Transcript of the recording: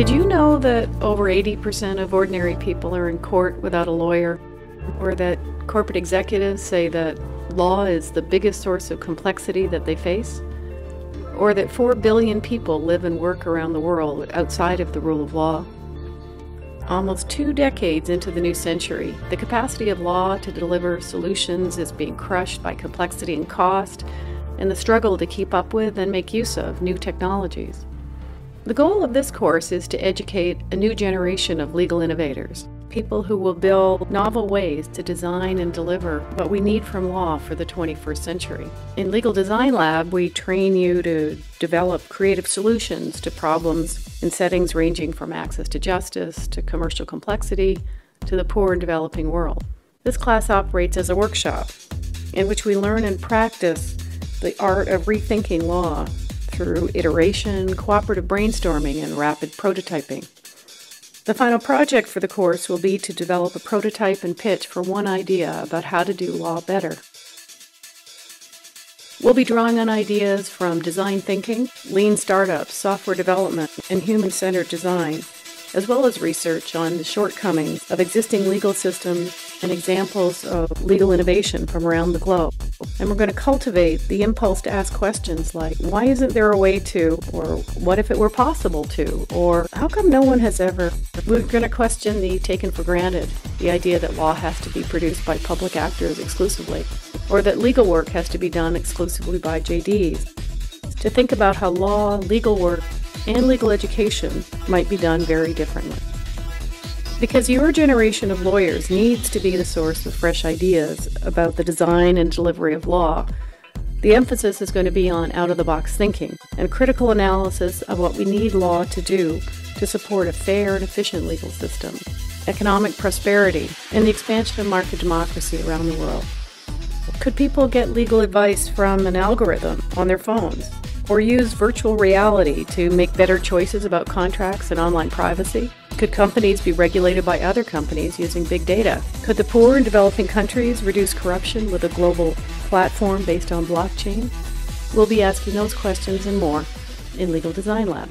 Did you know that over 80% of ordinary people are in court without a lawyer? Or that corporate executives say that law is the biggest source of complexity that they face? Or that 4 billion people live and work around the world outside of the rule of law? Almost two decades into the new century, the capacity of law to deliver solutions is being crushed by complexity and cost, and the struggle to keep up with and make use of new technologies. The goal of this course is to educate a new generation of legal innovators, people who will build novel ways to design and deliver what we need from law for the 21st century. In Legal Design Lab, we train you to develop creative solutions to problems in settings ranging from access to justice to commercial complexity to the poor and developing world. This class operates as a workshop in which we learn and practice the art of rethinking law through iteration, cooperative brainstorming, and rapid prototyping. The final project for the course will be to develop a prototype and pitch for one idea about how to do law better. We'll be drawing on ideas from design thinking, lean startups, software development, and human centered design, as well as research on the shortcomings of existing legal systems and examples of legal innovation from around the globe. And we're going to cultivate the impulse to ask questions like, why isn't there a way to? Or what if it were possible to? Or how come no one has ever? We're going to question the taken for granted, the idea that law has to be produced by public actors exclusively, or that legal work has to be done exclusively by JDs. To think about how law, legal work, and legal education might be done very differently. Because your generation of lawyers needs to be the source of fresh ideas about the design and delivery of law, the emphasis is going to be on out of the box thinking and critical analysis of what we need law to do to support a fair and efficient legal system, economic prosperity, and the expansion of market democracy around the world. Could people get legal advice from an algorithm on their phones? Or use virtual reality to make better choices about contracts and online privacy? Could companies be regulated by other companies using big data? Could the poor in developing countries reduce corruption with a global platform based on blockchain? We'll be asking those questions and more in Legal Design Lab.